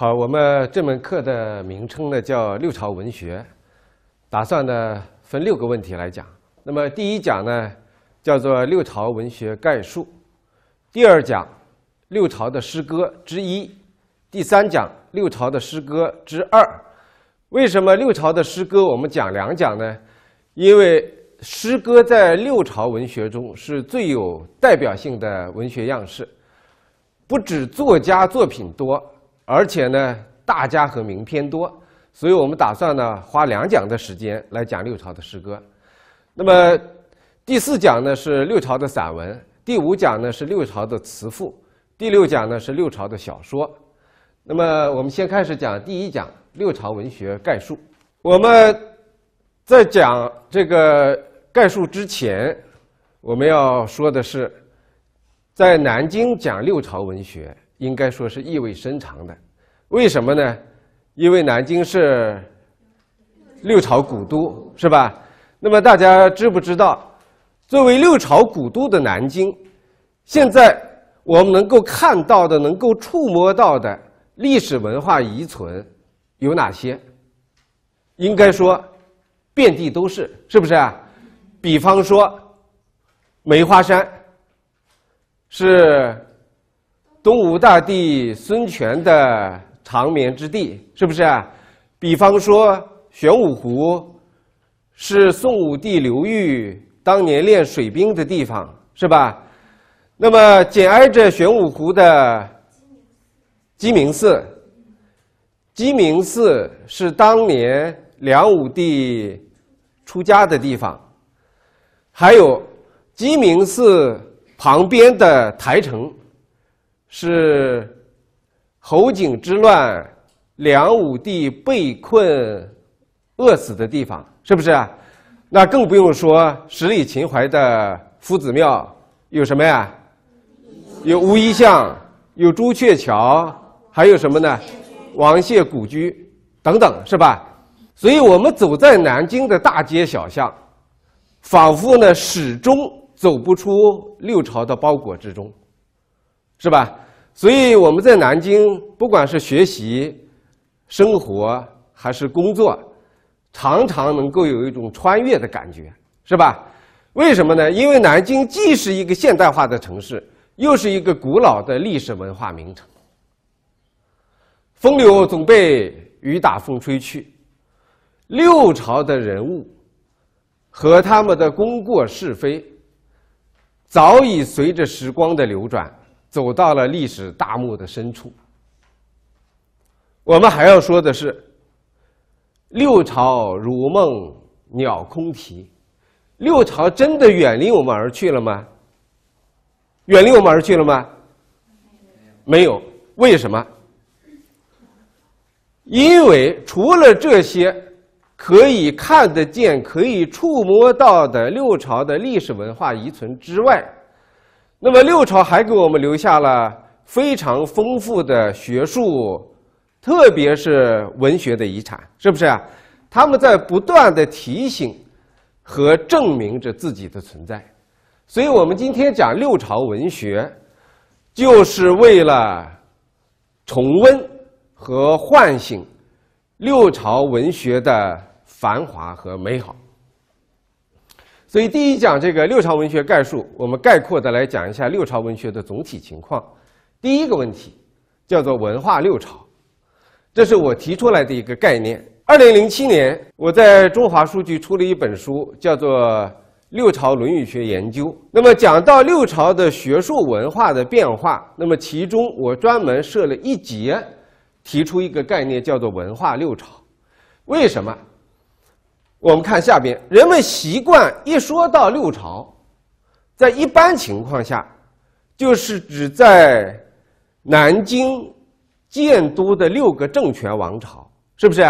好，我们这门课的名称呢叫六朝文学，打算呢分六个问题来讲。那么第一讲呢叫做六朝文学概述，第二讲六朝的诗歌之一，第三讲六朝的诗歌之二。为什么六朝的诗歌我们讲两讲呢？因为诗歌在六朝文学中是最有代表性的文学样式，不止作家作品多。而且呢，大家和名篇多，所以我们打算呢花两讲的时间来讲六朝的诗歌。那么第四讲呢是六朝的散文，第五讲呢是六朝的词赋，第六讲呢是六朝的小说。那么我们先开始讲第一讲六朝文学概述。我们在讲这个概述之前，我们要说的是，在南京讲六朝文学。应该说是意味深长的，为什么呢？因为南京是六朝古都，是吧？那么大家知不知道，作为六朝古都的南京，现在我们能够看到的、能够触摸到的历史文化遗存有哪些？应该说，遍地都是，是不是啊？比方说，梅花山是。东吴大帝孙权的长眠之地，是不是啊？比方说玄武湖，是宋武帝刘裕当年练水兵的地方，是吧？那么紧挨着玄武湖的鸡鸣寺，鸡鸣寺是当年梁武帝出家的地方，还有鸡鸣寺旁边的台城。是侯景之乱，梁武帝被困饿死的地方，是不是？那更不用说十里秦淮的夫子庙有什么呀？有乌衣巷，有朱雀桥，还有什么呢？王谢古居等等，是吧？所以我们走在南京的大街小巷，仿佛呢始终走不出六朝的包裹之中。是吧？所以我们在南京，不管是学习、生活还是工作，常常能够有一种穿越的感觉，是吧？为什么呢？因为南京既是一个现代化的城市，又是一个古老的历史文化名城。风流总被雨打风吹去，六朝的人物和他们的功过是非，早已随着时光的流转。走到了历史大幕的深处。我们还要说的是，六朝如梦鸟空啼，六朝真的远离我们而去了吗？远离我们而去了吗？没有。为什么？因为除了这些可以看得见、可以触摸到的六朝的历史文化遗存之外。那么六朝还给我们留下了非常丰富的学术，特别是文学的遗产，是不是啊？他们在不断的提醒和证明着自己的存在，所以我们今天讲六朝文学，就是为了重温和唤醒六朝文学的繁华和美好。所以，第一讲这个六朝文学概述，我们概括的来讲一下六朝文学的总体情况。第一个问题叫做文化六朝，这是我提出来的一个概念。二零零七年，我在中华书局出了一本书，叫做《六朝论语学研究》。那么讲到六朝的学术文化的变化，那么其中我专门设了一节，提出一个概念，叫做文化六朝。为什么？我们看下边，人们习惯一说到六朝，在一般情况下，就是指在南京建都的六个政权王朝，是不是？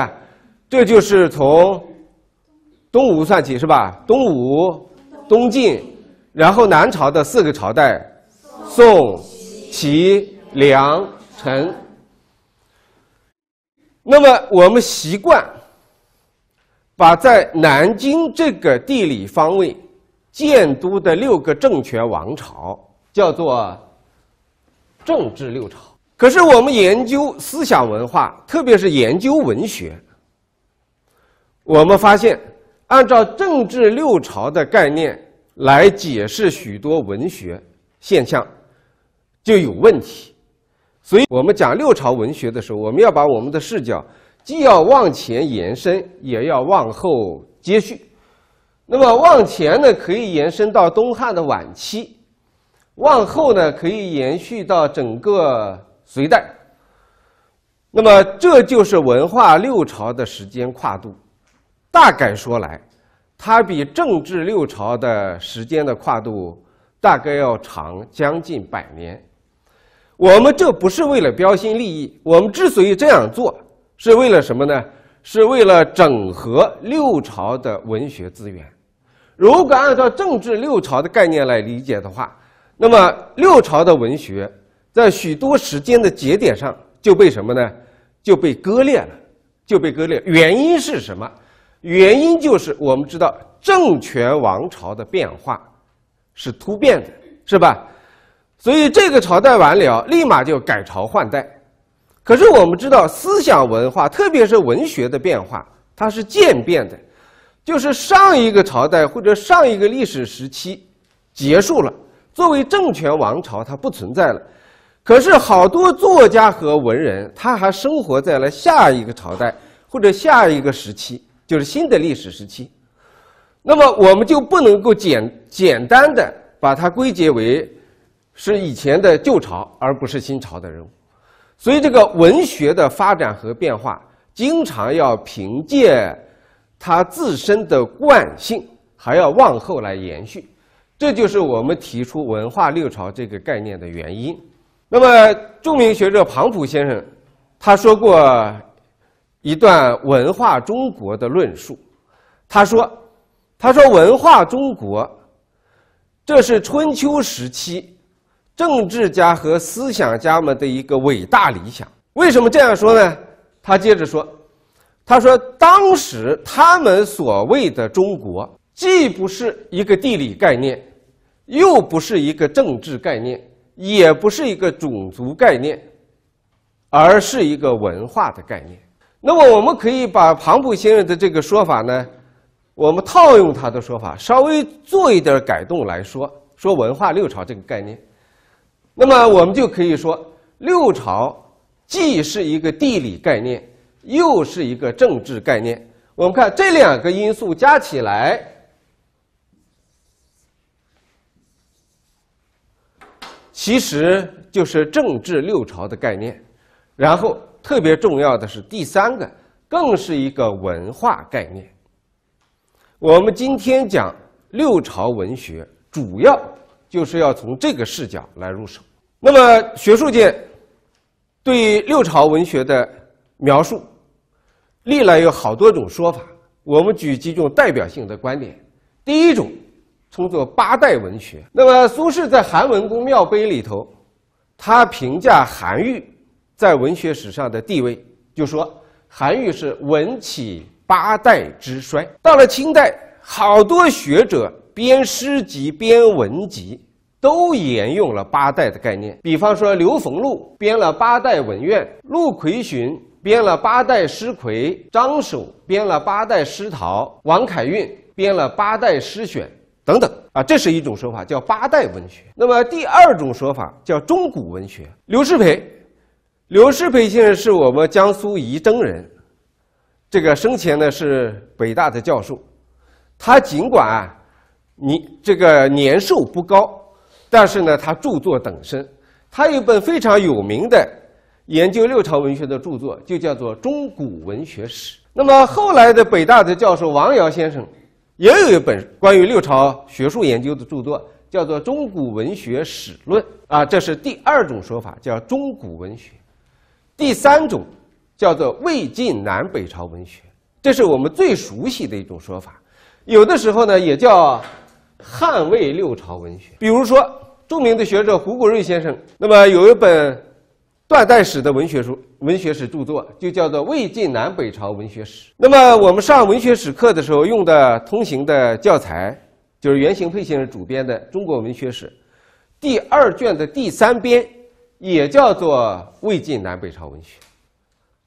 这就是从东吴算起，是吧？东吴、东晋，然后南朝的四个朝代：宋、齐、梁、陈。那么我们习惯。把在南京这个地理方位建都的六个政权王朝叫做政治六朝。可是我们研究思想文化，特别是研究文学，我们发现，按照政治六朝的概念来解释许多文学现象，就有问题。所以我们讲六朝文学的时候，我们要把我们的视角既要往前延伸，也要往后接续。那么往前呢，可以延伸到东汉的晚期；往后呢，可以延续到整个隋代。那么这就是文化六朝的时间跨度。大概说来，它比政治六朝的时间的跨度大概要长将近百年。我们这不是为了标新立异，我们之所以这样做，是为了什么呢？是为了整合六朝的文学资源。如果按照政治六朝的概念来理解的话，那么六朝的文学在许多时间的节点上就被什么呢？就被割裂了，就被割裂。原因是什么？原因就是我们知道政权王朝的变化是突变的，是吧？所以这个朝代完了，立马就改朝换代。可是我们知道，思想文化，特别是文学的变化，它是渐变的，就是上一个朝代或者上一个历史时期结束了，作为政权王朝，它不存在了。可是好多作家和文人，他还生活在了下一个朝代或者下一个时期，就是新的历史时期。那么我们就不能够简简单的把它归结为。是以前的旧朝，而不是新朝的人物，所以这个文学的发展和变化，经常要凭借它自身的惯性，还要往后来延续，这就是我们提出“文化六朝”这个概念的原因。那么，著名学者庞朴先生他说过一段文化中国的论述，他说：“他说文化中国，这是春秋时期。”政治家和思想家们的一个伟大理想。为什么这样说呢？他接着说：“他说，当时他们所谓的中国，既不是一个地理概念，又不是一个政治概念，也不是一个种族概念，而是一个文化的概念。那么，我们可以把庞朴先生的这个说法呢，我们套用他的说法，稍微做一点改动来说，说文化六朝这个概念。”那么我们就可以说，六朝既是一个地理概念，又是一个政治概念。我们看这两个因素加起来，其实就是政治六朝的概念。然后特别重要的是第三个，更是一个文化概念。我们今天讲六朝文学，主要就是要从这个视角来入手。那么，学术界对六朝文学的描述，历来有好多种说法。我们举几种代表性的观点。第一种称作八代文学。那么，苏轼在《韩文公庙碑》里头，他评价韩愈在文学史上的地位，就说韩愈是文起八代之衰。到了清代，好多学者编诗集、编文集。都沿用了八代的概念，比方说刘逢禄编了八代文苑，陆奎勋编了八代诗魁，张守编了八代诗陶，王凯运编了八代诗选等等啊，这是一种说法，叫八代文学。那么第二种说法叫中古文学。刘师培，刘师培先生是我们江苏仪征人，这个生前呢是北大的教授，他尽管啊，你这个年寿不高。但是呢，他著作等身，他有一本非常有名的研究六朝文学的著作，就叫做《中古文学史》。那么后来的北大的教授王尧先生，也有一本关于六朝学术研究的著作，叫做《中古文学史论》啊，这是第二种说法，叫中古文学。第三种叫做魏晋南北朝文学，这是我们最熟悉的一种说法，有的时候呢也叫。汉魏六朝文学，比如说著名的学者胡国瑞先生，那么有一本断代史的文学书、文学史著作，就叫做《魏晋南北朝文学史》。那么我们上文学史课的时候用的通行的教材，就是袁行霈先生主编的《中国文学史》，第二卷的第三编也叫做魏晋南北朝文学，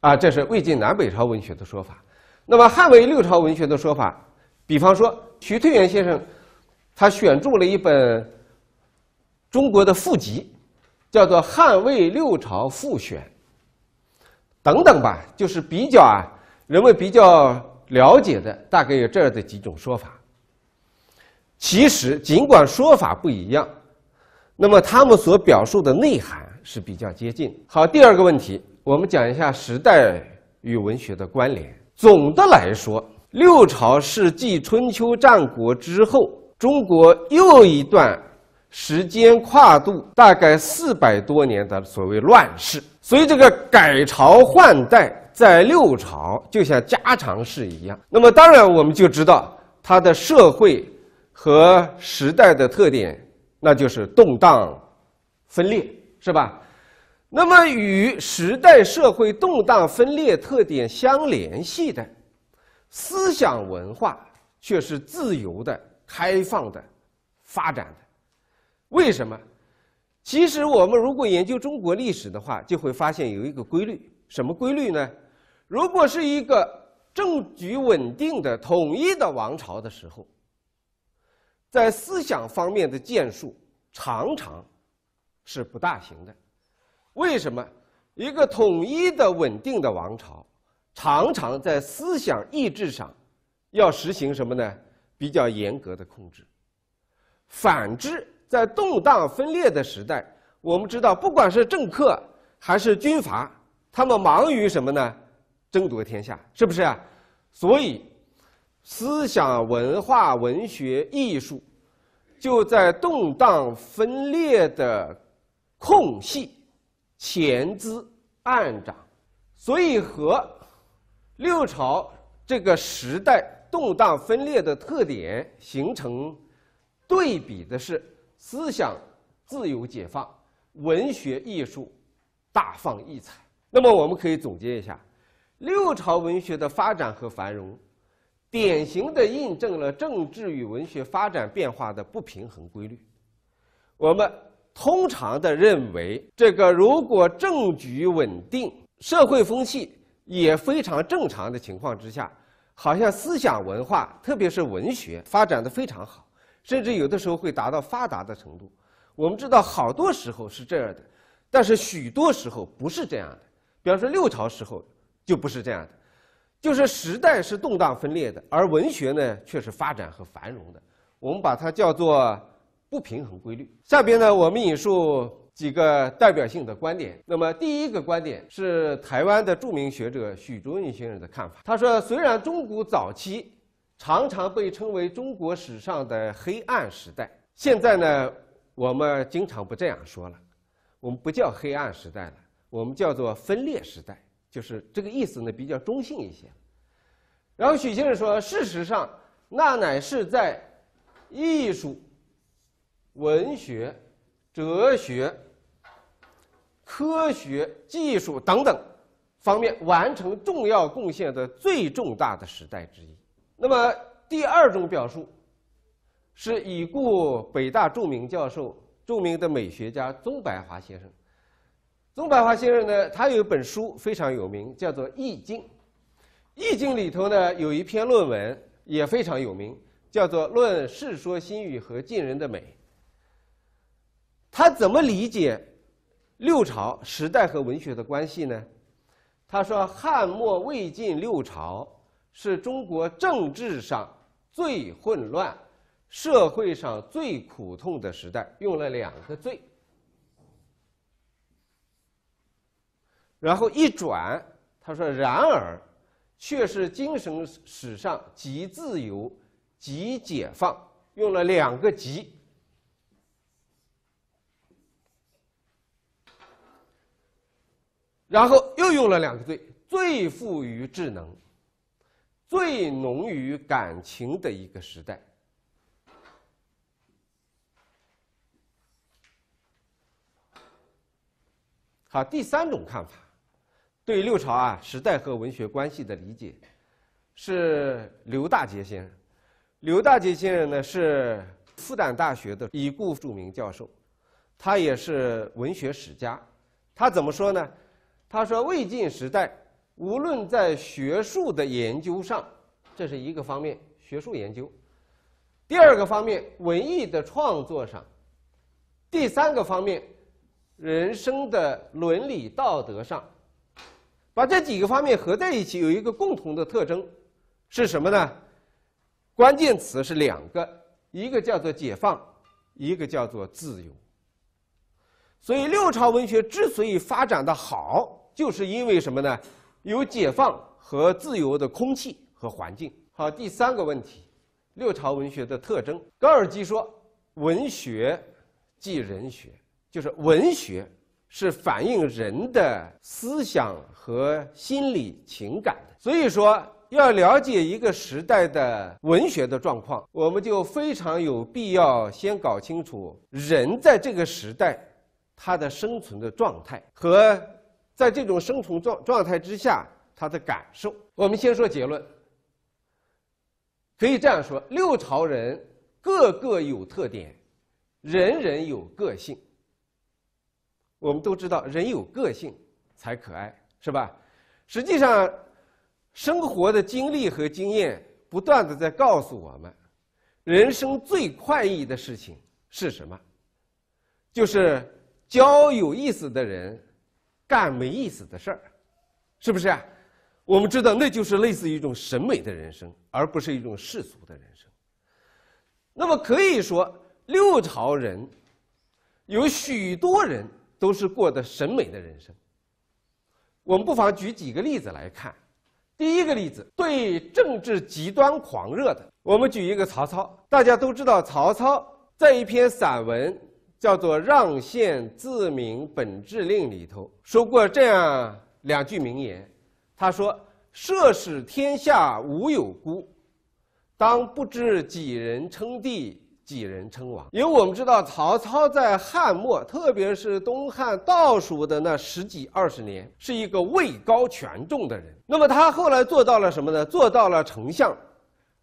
啊，这是魏晋南北朝文学的说法。那么汉魏六朝文学的说法，比方说徐退元先生，他选著了一本中国的赋集，叫做《汉魏六朝赋选》，等等吧，就是比较啊，人们比较了解的，大概有这样的几种说法。其实尽管说法不一样，那么他们所表述的内涵是比较接近。好，第二个问题，我们讲一下时代与文学的关联。总的来说，六朝是继春秋战国之后，中国又一段时间跨度大概四百多年的所谓乱世。所以，这个改朝换代在六朝就像家常事一样。那么，当然我们就知道它的社会和时代的特点，那就是动荡、分裂，是吧？那么，与时代社会动荡分裂特点相联系的思想文化，却是自由的、开放的、发展的。为什么？其实，我们如果研究中国历史的话，就会发现有一个规律。什么规律呢？如果是一个政局稳定的、统一的王朝的时候，在思想方面的建树常常是不大行的。为什么一个统一的、稳定的王朝，常常在思想意志上要实行什么呢？比较严格的控制。反之，在动荡分裂的时代，我们知道，不管是政客还是军阀，他们忙于什么呢？争夺天下，是不是啊？所以，思想、文化、文学、艺术，就在动荡分裂的空隙。潜滋暗长，所以和六朝这个时代动荡分裂的特点形成对比的是思想自由解放，文学艺术大放异彩。那么我们可以总结一下，六朝文学的发展和繁荣，典型的印证了政治与文学发展变化的不平衡规律。我们。通常的认为，这个如果政局稳定、社会风气也非常正常的情况之下，好像思想文化，特别是文学发展的非常好，甚至有的时候会达到发达的程度。我们知道，好多时候是这样的，但是许多时候不是这样的。比方说六朝时候就不是这样的，就是时代是动荡分裂的，而文学呢却是发展和繁荣的。我们把它叫做。不平衡规律。下边呢，我们引述几个代表性的观点。那么，第一个观点是台湾的著名学者许竹云先生的看法。他说：“虽然中古早期常常被称为中国史上的黑暗时代，现在呢，我们经常不这样说了，我们不叫黑暗时代了，我们叫做分裂时代，就是这个意思呢，比较中性一些。”然后许先生说：“事实上，那乃是在艺术。”文学、哲学、科学技术等等方面完成重要贡献的最重大的时代之一。那么，第二种表述是已故北大著名教授、著名的美学家宗白华先生。宗白华先生呢，他有一本书非常有名，叫做《易经》。《易经》里头呢，有一篇论文也非常有名，叫做《论世说新语和晋人的美》。他怎么理解六朝时代和文学的关系呢？他说：“汉末魏晋六朝是中国政治上最混乱、社会上最苦痛的时代。”用了两个“最”，然后一转，他说：“然而，却是精神史上极自由、极解放。”用了两个“极”。然后又用了两个“最”，最富于智能、最浓于感情的一个时代。好，第三种看法，对六朝啊时代和文学关系的理解，是刘大杰先生。刘大杰先生呢是复旦大学的已故著名教授，他也是文学史家。他怎么说呢？他说魏晋时代，无论在学术的研究上，这是一个方面，学术研究；第二个方面，文艺的创作上；第三个方面，人生的伦理道德上。把这几个方面合在一起，有一个共同的特征，是什么呢？关键词是两个，一个叫做解放，一个叫做自由。所以六朝文学之所以发展的好，就是因为什么呢？有解放和自由的空气和环境。好，第三个问题，六朝文学的特征。高尔基说，文学即人学，就是文学。是反映人的思想和心理情感的，所以说要了解一个时代的文学的状况，我们就非常有必要先搞清楚人在这个时代他的生存的状态和在这种生存状状态之下他的感受。我们先说结论，可以这样说：六朝人个个有特点，人人有个性。我们都知道，人有个性才可爱，是吧？实际上，生活的经历和经验不断的在告诉我们，人生最快意的事情是什么？就是交有意思的人，干没意思的事儿，是不是啊？我们知道，那就是类似于一种审美的人生，而不是一种世俗的人生。那么可以说，六朝人有许多人。都是过的审美的人生。我们不妨举几个例子来看。第一个例子，对政治极端狂热的，我们举一个曹操。大家都知道，曹操在一篇散文叫做《让县自明本志令》里头说过这样两句名言。他说：“设使天下无有孤，当不知几人称帝。”几人称王？因为我们知道曹操在汉末，特别是东汉倒数的那十几二十年，是一个位高权重的人。那么他后来做到了什么呢？做到了丞相，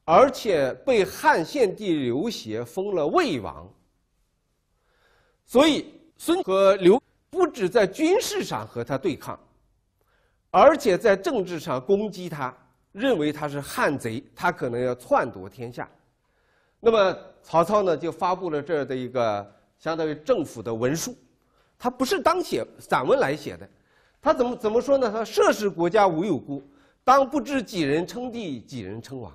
而且被汉献帝刘协封了魏王。所以孙和刘不止在军事上和他对抗，而且在政治上攻击他，认为他是汉贼，他可能要篡夺天下。那么曹操呢，就发布了这样的一个相当于政府的文书，他不是当写散文来写的，他怎么怎么说呢？他说：“涉使国家无有孤，当不知几人称帝，几人称王。”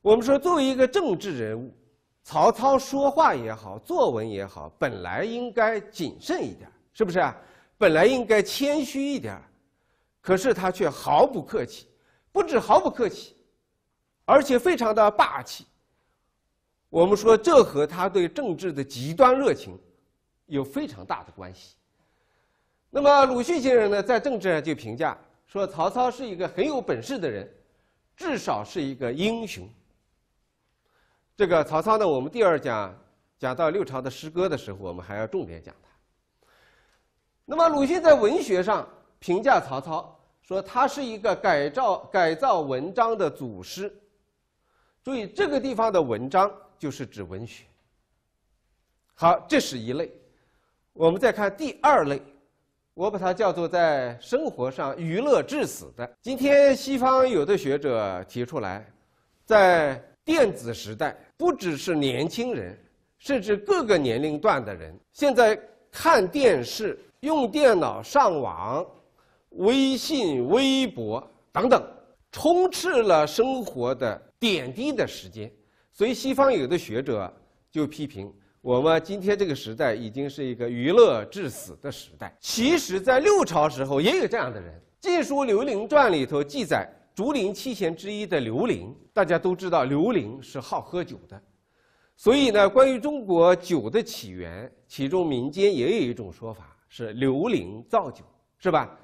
我们说，作为一个政治人物，曹操说话也好，作文也好，本来应该谨慎一点，是不是啊？本来应该谦虚一点，可是他却毫不客气，不止毫不客气。而且非常的霸气。我们说，这和他对政治的极端热情有非常大的关系。那么，鲁迅先生呢，在政治上就评价说，曹操是一个很有本事的人，至少是一个英雄。这个曹操呢，我们第二讲讲到六朝的诗歌的时候，我们还要重点讲他。那么，鲁迅在文学上评价曹操，说他是一个改造改造文章的祖师。注意这个地方的文章就是指文学。好，这是一类。我们再看第二类，我把它叫做在生活上娱乐致死的。今天西方有的学者提出来，在电子时代，不只是年轻人，甚至各个年龄段的人，现在看电视、用电脑上网、微信、微博等等，充斥了生活的。点滴的时间，所以西方有的学者就批评我们今天这个时代已经是一个娱乐致死的时代。其实，在六朝时候也有这样的人，《晋书·刘伶传》里头记载，竹林七贤之一的刘伶，大家都知道刘伶是好喝酒的，所以呢，关于中国酒的起源，其中民间也有一种说法是刘伶造酒，是吧？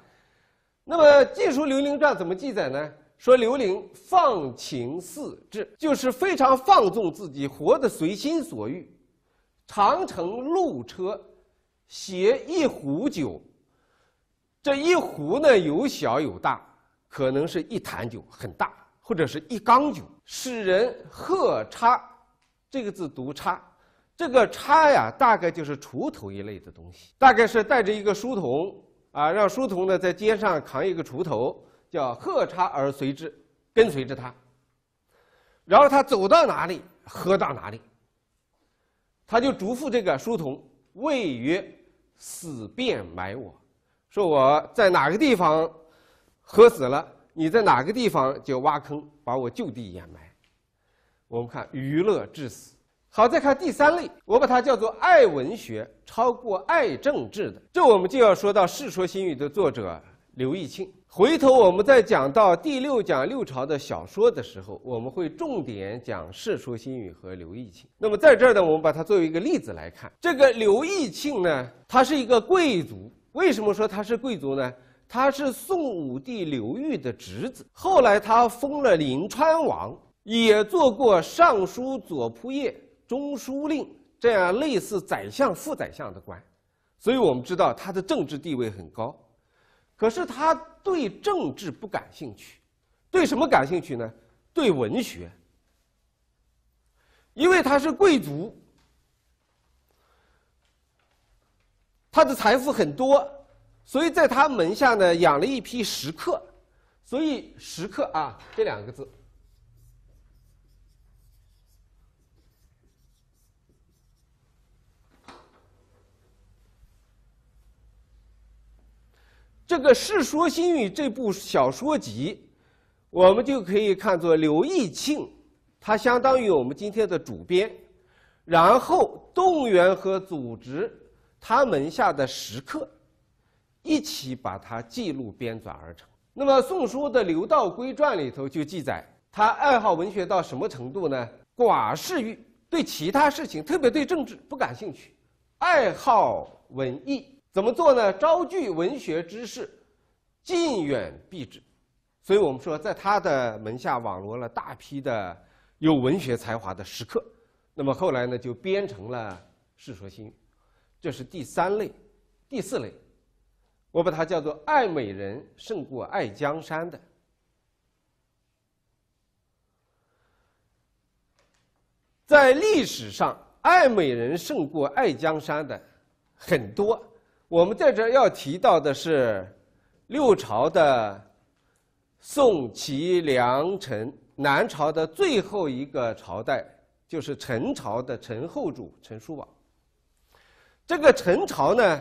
那么，《晋书·刘伶传》怎么记载呢？说刘伶放情肆志，就是非常放纵自己，活得随心所欲。长乘路车，携一壶酒。这一壶呢，有小有大，可能是一坛酒很大，或者是一缸酒。使人喝叉，这个字读叉，这个叉呀，大概就是锄头一类的东西，大概是带着一个书童啊，让书童呢在肩上扛一个锄头，叫喝叉而随之，跟随着他。然后他走到哪里，喝到哪里。他就嘱咐这个书童，谓曰：“死便埋我。”说我在哪个地方喝死了，你在哪个地方就挖坑，把我就地掩埋。我们看娱乐致死。好，再看第三类，我把它叫做爱文学超过爱政治的。这我们就要说到《世说新语》的作者刘义庆。回头我们再讲到第六讲六朝的小说的时候，我们会重点讲《世说新语》和刘义庆。那么在这儿呢，我们把它作为一个例子来看。这个刘义庆呢，他是一个贵族。为什么说他是贵族呢？他是宋武帝刘裕的侄子，后来他封了临川王，也做过尚书左仆射、中书令这样类似宰相、副宰相的官，所以我们知道他的政治地位很高。可是他对政治不感兴趣，对什么感兴趣呢？对文学，因为他是贵族。他的财富很多，所以在他门下呢养了一批食客，所以食客啊这两个字，这个《世说新语》这部小说集，我们就可以看作刘义庆，他相当于我们今天的主编，然后动员和组织。他门下的食客，一起把它记录编纂而成。那么《宋书》的《刘道规传》里头就记载，他爱好文学到什么程度呢？寡事欲，对其他事情，特别对政治不感兴趣，爱好文艺，怎么做呢？招聚文学之士，近远避之。所以我们说，在他的门下网罗了大批的有文学才华的食客。那么后来呢，就编成了《世说新语》。这是第三类，第四类，我把它叫做爱美人胜过爱江山的。在历史上，爱美人胜过爱江山的很多。我们在这要提到的是六朝的宋、齐、梁、陈，南朝的最后一个朝代就是陈朝的陈后主陈叔宝。这个陈朝呢，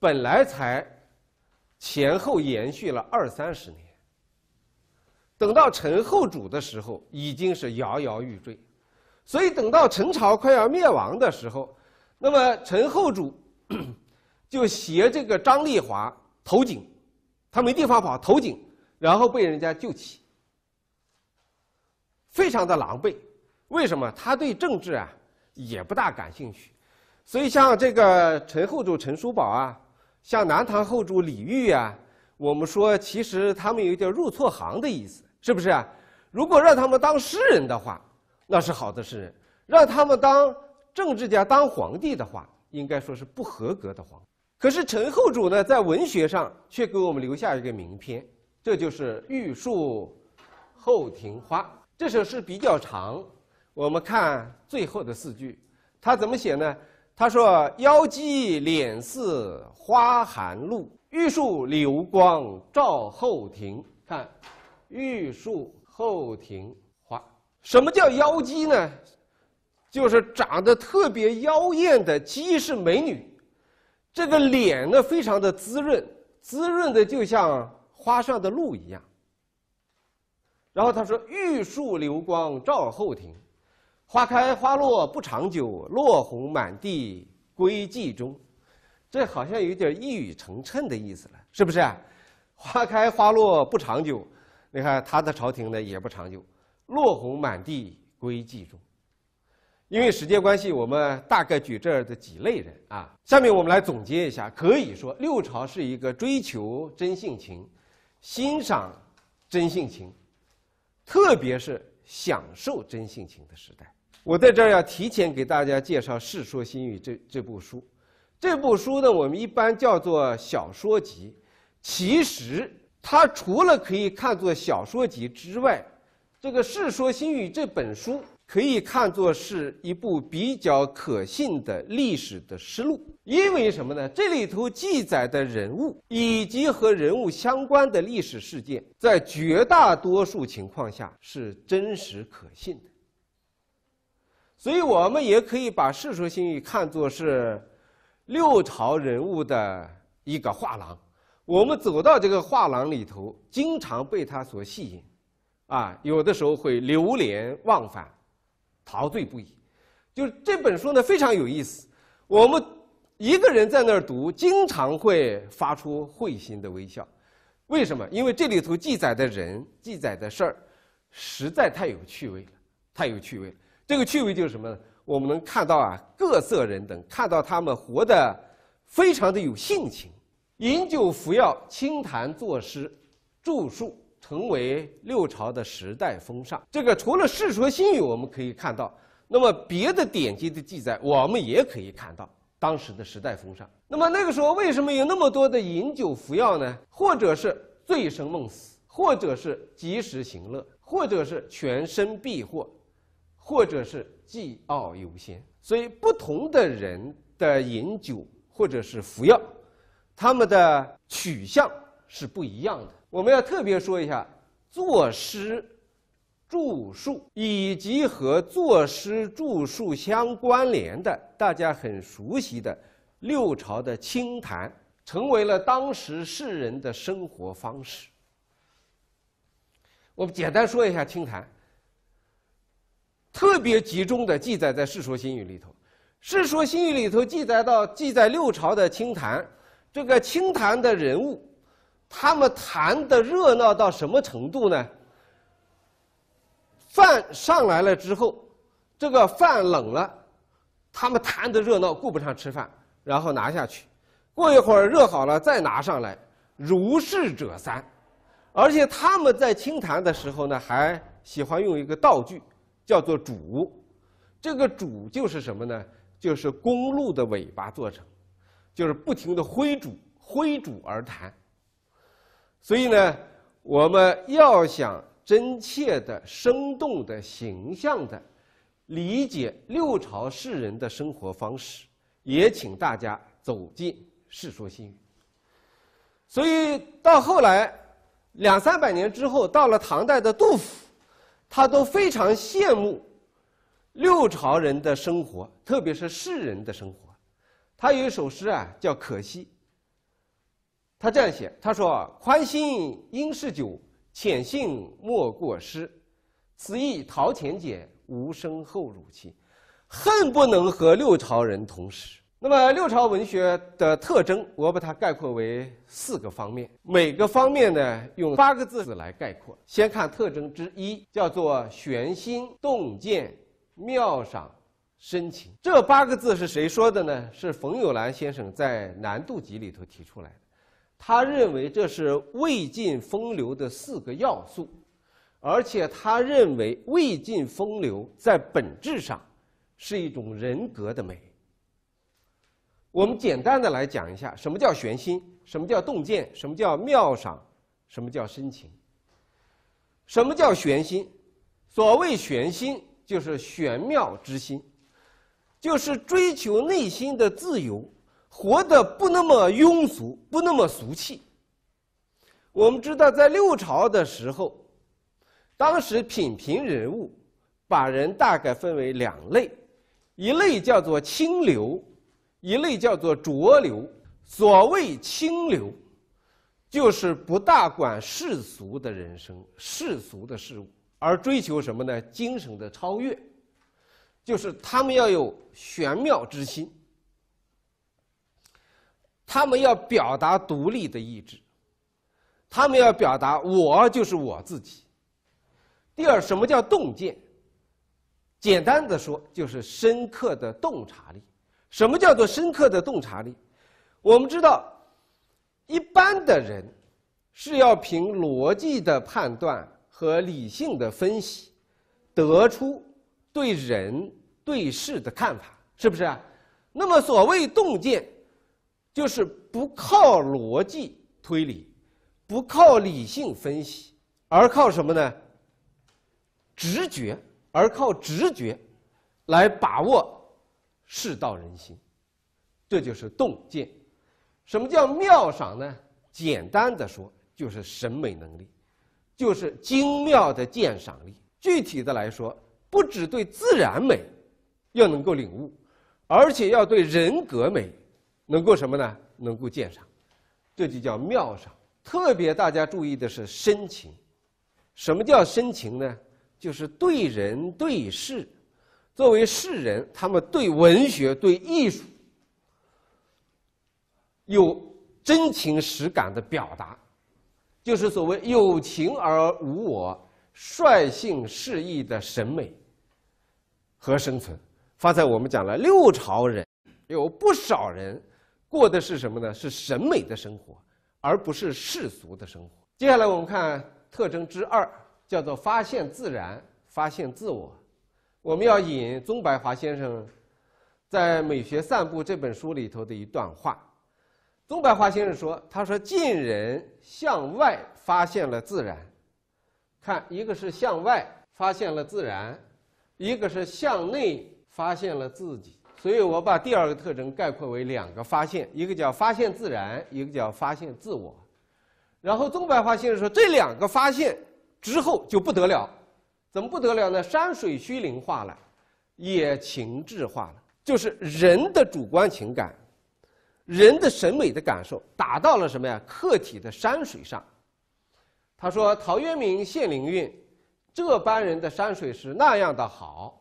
本来才前后延续了二三十年，等到陈后主的时候，已经是摇摇欲坠，所以等到陈朝快要灭亡的时候，那么陈后主 就携这个张丽华投井，他没地方跑，投井，然后被人家救起，非常的狼狈。为什么？他对政治啊也不大感兴趣。所以，像这个陈后主陈叔宝啊，像南唐后主李煜啊，我们说其实他们有点入错行的意思，是不是？如果让他们当诗人的话，那是好的诗人；让他们当政治家、当皇帝的话，应该说是不合格的皇。可是陈后主呢，在文学上却给我们留下一个名篇，这就是《玉树后庭花》。这首诗比较长，我们看最后的四句，他怎么写呢？他说：“妖姬脸似花含露，玉树流光照后庭。看，玉树后庭花，什么叫妖姬呢？就是长得特别妖艳的姬是美女，这个脸呢非常的滋润，滋润的就像花上的露一样。然后他说：玉树流光照后庭。”花开花落不长久，落红满地归寂中。这好像有点一语成谶的意思了，是不是？花开花落不长久，你看他的朝廷呢也不长久，落红满地归寂中。因为时间关系，我们大概举这儿的几类人啊。下面我们来总结一下，可以说六朝是一个追求真性情、欣赏真性情，特别是享受真性情的时代。我在这儿要提前给大家介绍《世说新语》这这部书。这部书呢，我们一般叫做小说集。其实它除了可以看作小说集之外，这个《世说新语》这本书可以看作是一部比较可信的历史的实录。因为什么呢？这里头记载的人物以及和人物相关的历史事件，在绝大多数情况下是真实可信的。所以，我们也可以把《世说新语》看作是六朝人物的一个画廊。我们走到这个画廊里头，经常被它所吸引，啊，有的时候会流连忘返。陶醉不已，就是这本书呢非常有意思。我们一个人在那儿读，经常会发出会心的微笑。为什么？因为这里头记载的人、记载的事儿，实在太有趣味了，太有趣味了。这个趣味就是什么呢？我们能看到啊，各色人等，看到他们活得非常的有性情，饮酒服药、清谈作诗、著述。成为六朝的时代风尚。这个除了《世说新语》，我们可以看到，那么别的典籍的记载，我们也可以看到当时的时代风尚。那么那个时候为什么有那么多的饮酒服药呢？或者是醉生梦死，或者是及时行乐，或者是全身避祸，或者是既傲犹先。所以不同的人的饮酒或者是服药，他们的取向是不一样的。我们要特别说一下作诗、著述以及和作诗著述相关联的，大家很熟悉的六朝的清谈，成为了当时世人的生活方式。我们简单说一下清谈，特别集中的记载在《世说新语》里头，《世说新语》里头记载到记载六朝的清谈，这个清谈的人物。他们谈的热闹到什么程度呢？饭上来了之后，这个饭冷了，他们谈的热闹顾不上吃饭，然后拿下去，过一会儿热好了再拿上来，如是者三。而且他们在清谈的时候呢，还喜欢用一个道具，叫做煮。这个煮就是什么呢？就是公鹿的尾巴做成，就是不停的挥煮，挥煮而谈。所以呢，我们要想真切的、生动的、形象的理解六朝士人的生活方式，也请大家走进《世说新语》。所以到后来两三百年之后，到了唐代的杜甫，他都非常羡慕六朝人的生活，特别是士人的生活。他有一首诗啊，叫《可惜》。他这样写：“他说，宽心应是酒，浅信莫过诗。此意陶潜简，无声后汝期。恨不能和六朝人同时。”那么，六朝文学的特征，我把它概括为四个方面，每个方面呢，用八个字来概括。先看特征之一，叫做玄心、洞见、妙赏、深情。这八个字是谁说的呢？是冯友兰先生在《南渡集》里头提出来的。他认为这是魏晋风流的四个要素，而且他认为魏晋风流在本质上是一种人格的美。我们简单的来讲一下，什么叫玄心？什么叫洞见？什么叫妙赏？什么叫深情？什么叫玄心？所谓玄心，就是玄妙之心，就是追求内心的自由。活得不那么庸俗，不那么俗气。我们知道，在六朝的时候，当时品评人物，把人大概分为两类，一类叫做清流，一类叫做浊流。所谓清流，就是不大管世俗的人生、世俗的事物，而追求什么呢？精神的超越，就是他们要有玄妙之心。他们要表达独立的意志，他们要表达我就是我自己。第二，什么叫洞见？简单的说，就是深刻的洞察力。什么叫做深刻的洞察力？我们知道，一般的人是要凭逻辑的判断和理性的分析，得出对人对事的看法，是不是啊？那么，所谓洞见。就是不靠逻辑推理，不靠理性分析，而靠什么呢？直觉，而靠直觉来把握世道人心，这就是洞见。什么叫妙赏呢？简单的说，就是审美能力，就是精妙的鉴赏力。具体的来说，不只对自然美要能够领悟，而且要对人格美能够什么呢？能够鉴赏，这就叫妙赏。特别大家注意的是深情。什么叫深情呢？就是对人对事，作为世人，他们对文学、对艺术有真情实感的表达，就是所谓有情而无我、率性适意的审美和生存。方才我们讲了，六朝人有不少人过的是什么呢？是审美的生活，而不是世俗的生活。接下来我们看特征之二，叫做发现自然，发现自我。我们要引宗白华先生在《美学散步》这本书里头的一段话。宗白华先生说：“他说，近人向外发现了自然，看一个是向外发现了自然，一个是向内发现了自己。所以我把第二个特征概括为两个发现：一个叫发现自然，一个叫发现自我。然后宗白华先生说，这两个发现之后就不得了，怎么不得了呢？山水虚灵化了，也情志化了，就是人的主观情感。”人的审美的感受达到了什么呀？客体的山水上。他说：“陶渊明、谢灵运这般人的山水是那样的好，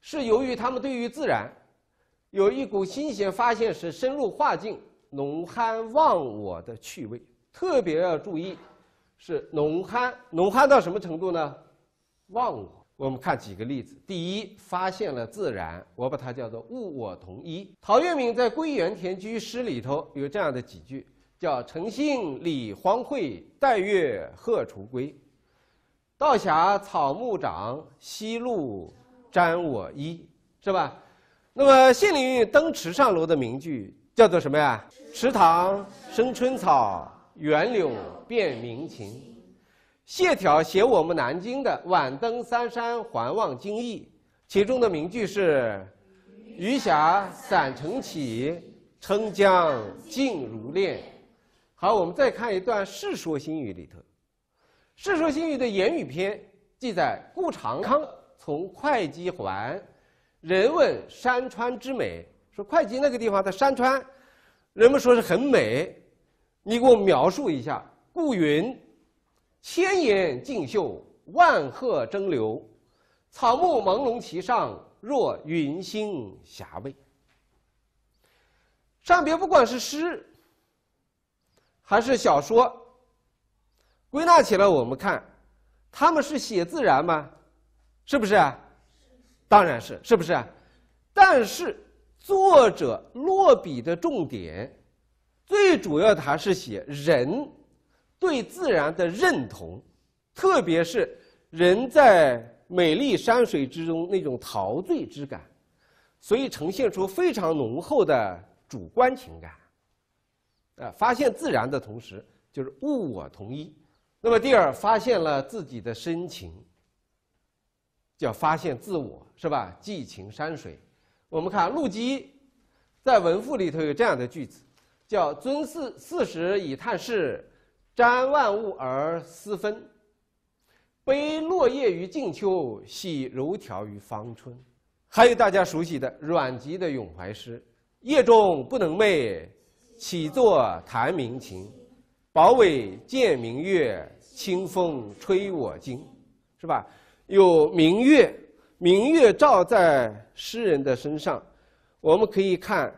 是由于他们对于自然有一股新鲜发现时深入画境、浓酣忘我的趣味。特别要注意，是浓酣，浓酣到什么程度呢？忘我。”我们看几个例子。第一，发现了自然，我把它叫做物我同一。陶渊明在《归园田居》诗里头有这样的几句，叫“晨兴理荒秽，带月荷锄归。道狭草木长，夕露沾我衣”，是吧？那么谢灵运登池上楼的名句叫做什么呀？“池塘生春草，园柳变鸣禽。”谢眺写我们南京的“晚登三山还望京邑”，其中的名句是“余霞散成绮，澄江静如练”。好，我们再看一段《世说新语》里头，《世说新语》的言语篇记载：顾长康从会稽还，人问山川之美，说会稽那个地方的山川，人们说是很美，你给我描述一下。顾云。千岩竞秀，万壑争流，草木朦胧其上，若云星霞蔚。上边不管是诗还是小说，归纳起来，我们看，他们是写自然吗？是不是？当然是，是不是？但是作者落笔的重点，最主要的还是写人。对自然的认同，特别是人在美丽山水之中那种陶醉之感，所以呈现出非常浓厚的主观情感。呃，发现自然的同时，就是物我同一。那么第二，发现了自己的深情，叫发现自我，是吧？寄情山水。我们看陆机在文赋里头有这样的句子，叫“尊四四时以探世”。瞻万物而思分，悲落叶于静秋，喜柔条于芳春。还有大家熟悉的阮籍的咏怀诗：“夜中不能寐，起坐弹鸣琴。宝尾见明月，清风吹我襟。”是吧？有明月，明月照在诗人的身上，我们可以看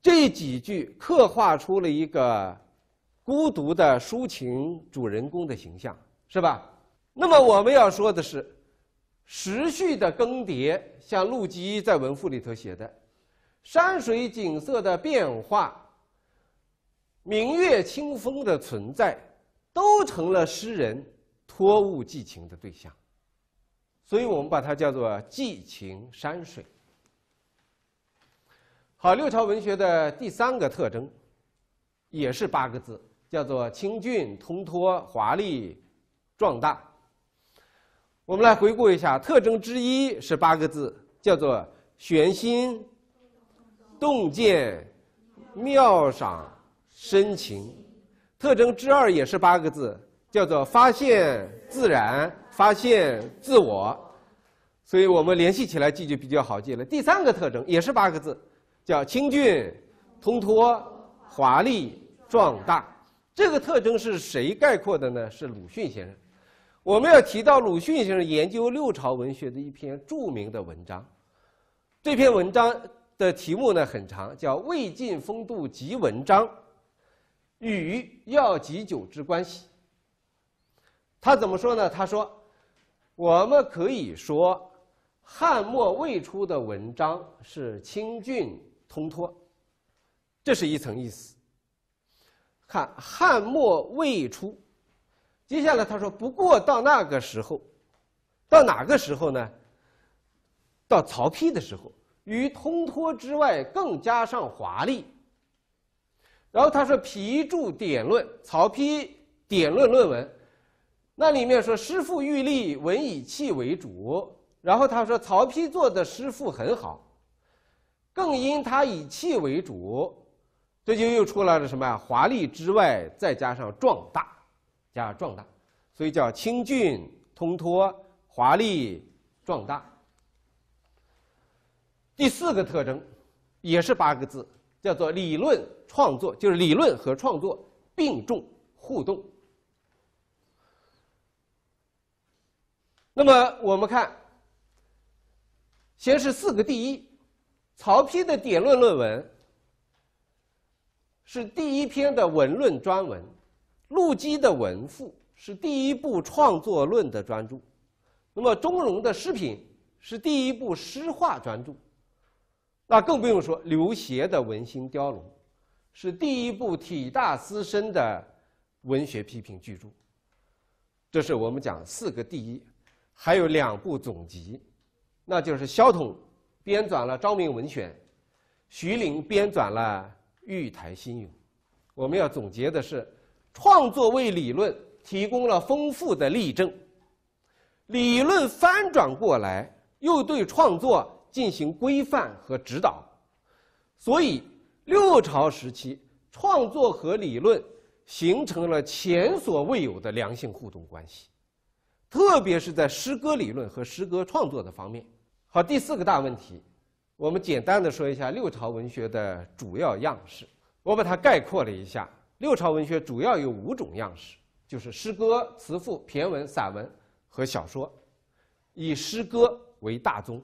这几句刻画出了一个。孤独的抒情主人公的形象是吧？那么我们要说的是，时序的更迭，像陆机在文赋里头写的，山水景色的变化，明月清风的存在，都成了诗人托物寄情的对象。所以我们把它叫做寄情山水。好，六朝文学的第三个特征，也是八个字。叫做清俊、通脱、华丽、壮大。我们来回顾一下，特征之一是八个字，叫做玄心、洞见、妙赏、深情。特征之二也是八个字，叫做发现自然、发现自我。所以我们联系起来记就比较好记了。第三个特征也是八个字，叫清俊、通脱、华丽、壮大。这个特征是谁概括的呢？是鲁迅先生。我们要提到鲁迅先生研究六朝文学的一篇著名的文章，这篇文章的题目呢很长，叫《魏晋风度集文章与药及酒之关系》。他怎么说呢？他说：“我们可以说，汉末魏初的文章是清俊通脱，这是一层意思。看汉末魏初。”接下来他说：“不过到那个时候，到哪个时候呢？到曹丕的时候，于通脱之外更加上华丽。然后他说：‘批注典论，曹丕典论论文，那里面说诗赋欲立，文以气为主。然后他说曹丕做的诗赋很好，更因他以气为主，这就又出来了什么呀？华丽之外，再加上壮大。”加上壮大，所以叫清俊通脱、华丽壮大。第四个特征也是八个字，叫做理论创作，就是理论和创作并重互动。那么我们看，先是四个第一，曹丕的典论论文是第一篇的文论专文。陆机的文赋是第一部创作论的专著，那么钟嵘的诗品是第一部诗画专著，那更不用说刘勰的文心雕龙是第一部体大思深的文学批评巨著。这是我们讲四个第一，还有两部总集，那就是萧统编纂了《昭明文选》，徐陵编纂了《玉台新咏》。我们要总结的是。创作为理论提供了丰富的例证，理论翻转过来又对创作进行规范和指导，所以六朝时期创作和理论形成了前所未有的良性互动关系，特别是在诗歌理论和诗歌创作的方面。好，第四个大问题，我们简单的说一下六朝文学的主要样式，我把它概括了一下。六朝文学主要有五种样式，就是诗歌、词赋、骈文、散文和小说，以诗歌为大宗。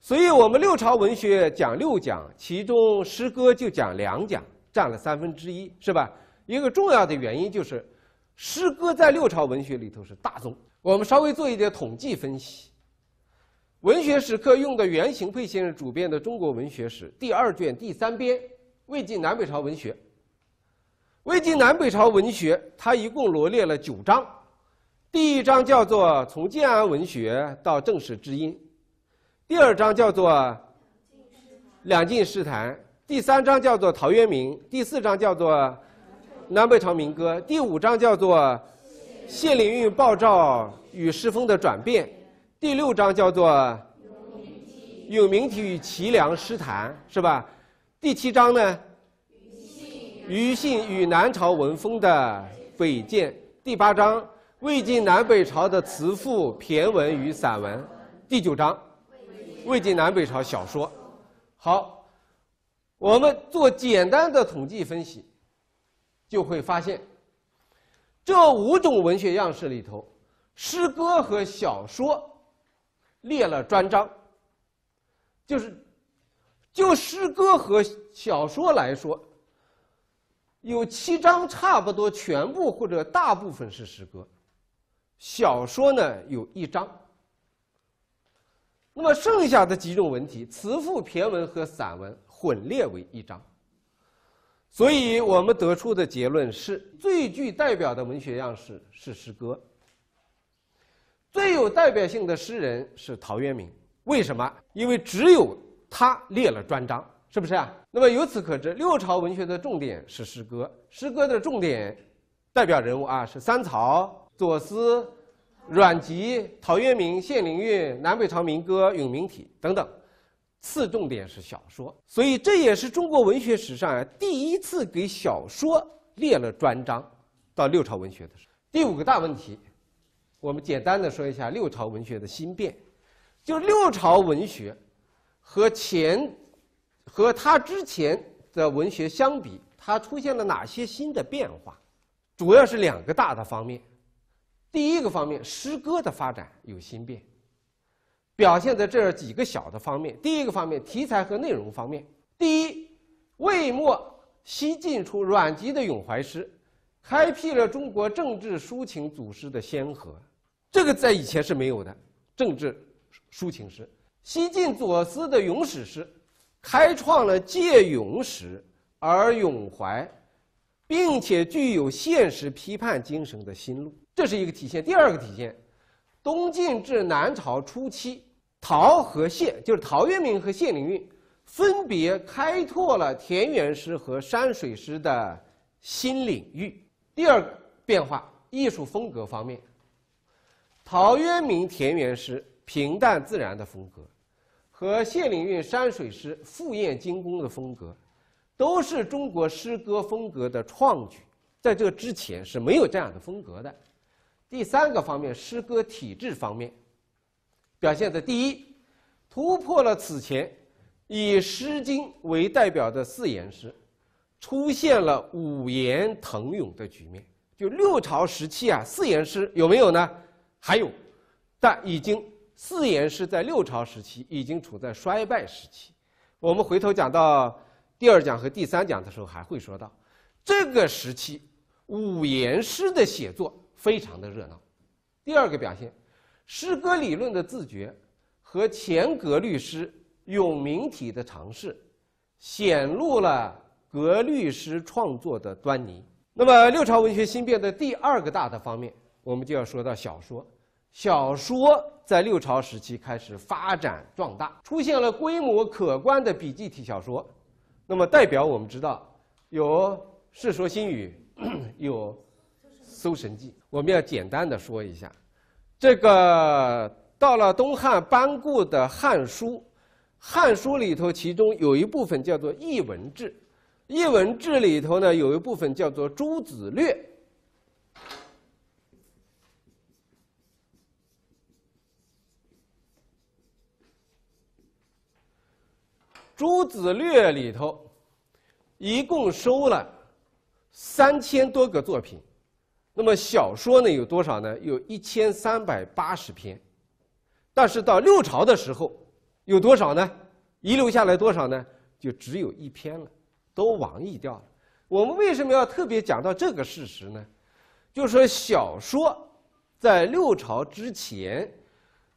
所以我们六朝文学讲六讲，其中诗歌就讲两讲，占了三分之一，是吧？一个重要的原因就是，诗歌在六朝文学里头是大宗。我们稍微做一点统计分析，《文学史课》用的袁行霈先生主编的《中国文学史》第二卷第三编《魏晋南北朝文学》。魏晋南北朝文学，它一共罗列了九章。第一章叫做《从建安文学到正史知音》，第二章叫做《两晋诗坛》，第三章叫做《陶渊明》，第四章叫做《南北朝民歌》，第五章叫做《谢灵运鲍照与诗风的转变》，第六章叫做《有名题与齐梁诗坛》，是吧？第七章呢？庾信与南朝文风的北渐，第八章魏晋南北朝的词赋、骈文与散文，第九章魏晋南北朝小说。好，我们做简单的统计分析，就会发现，这五种文学样式里头，诗歌和小说列了专章，就是就诗歌和小说来说。有七章，差不多全部或者大部分是诗歌；小说呢有一章。那么剩下的几种文体，词赋、骈文和散文混列为一章。所以我们得出的结论是最具代表的文学样式是诗歌。最有代表性的诗人是陶渊明。为什么？因为只有他列了专章。是不是啊？那么由此可知，六朝文学的重点是诗歌，诗歌的重点代表人物啊是三曹、左思、阮籍、陶渊明、谢灵运、南北朝民歌、咏明体等等。次重点是小说，所以这也是中国文学史上啊第一次给小说列了专章。到六朝文学的时候，第五个大问题，我们简单的说一下六朝文学的新变。就六朝文学和前和他之前的文学相比，它出现了哪些新的变化？主要是两个大的方面。第一个方面，诗歌的发展有新变。表现在这几个小的方面。第一个方面，题材和内容方面。第一，魏末西晋初阮籍的咏怀诗，开辟了中国政治抒情组诗的先河。这个在以前是没有的，政治抒情诗。西晋左思的咏史诗，开创了借咏史而咏怀，并且具有现实批判精神的新路。这是一个体现。第二个体现，东晋至南朝初期。陶和谢就是陶渊明和谢灵运，分别开拓了田园诗和山水诗的新领域。第二个变化，艺术风格方面，陶渊明田园诗平淡自然的风格，和谢灵运山水诗复艳精工的风格，都是中国诗歌风格的创举，在这之前是没有这样的风格的。第三个方面，诗歌体制方面。表现的第一，突破了此前以《诗经》为代表的四言诗，出现了五言腾涌的局面。就六朝时期啊，四言诗有没有呢？还有，但已经四言诗在六朝时期已经处在衰败时期。我们回头讲到第二讲和第三讲的时候还会说到，这个时期五言诗的写作非常的热闹。第二个表现。诗歌理论的自觉和前格律诗永明体的尝试，显露了格律诗创作的端倪。那么，六朝文学新变的第二个大的方面，我们就要说到小说。小说在六朝时期开始发展壮大，出现了规模可观的笔记体小说。那么，代表我们知道有《世说新语》，有《搜神记》。我们要简单的说一下。这个到了东汉班固的《汉书》，《汉书》里头其中有一部分叫做《艺文志》，《艺文志》里头呢有一部分叫做《诸子略》。《诸子略》里头一共收了三千多个作品。那么小说呢有多少呢？有一千三百八十篇，但是到六朝的时候，有多少呢？遗留下来多少呢？就只有一篇了，都亡佚掉了。我们为什么要特别讲到这个事实呢？就是说小说在六朝之前，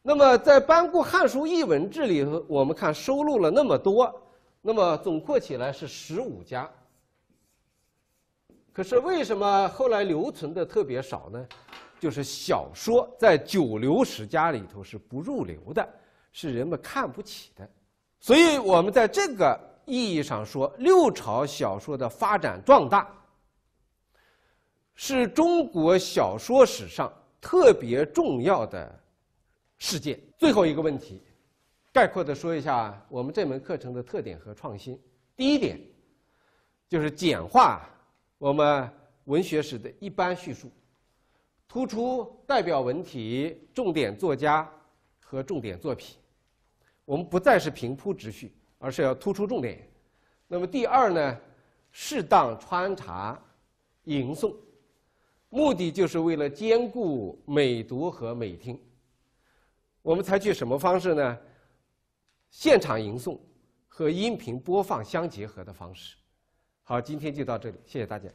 那么在班固《汉书艺文志》里头，我们看收录了那么多，那么总括起来是十五家。可是为什么后来留存的特别少呢？就是小说在九流十家里头是不入流的，是人们看不起的。所以我们在这个意义上说，六朝小说的发展壮大，是中国小说史上特别重要的事件。最后一个问题，概括的说一下我们这门课程的特点和创新。第一点，就是简化。我们文学史的一般叙述，突出代表文体、重点作家和重点作品。我们不再是平铺直叙，而是要突出重点。那么第二呢，适当穿插吟诵，目的就是为了兼顾美读和美听。我们采取什么方式呢？现场吟诵和音频播放相结合的方式。好，今天就到这里，谢谢大家。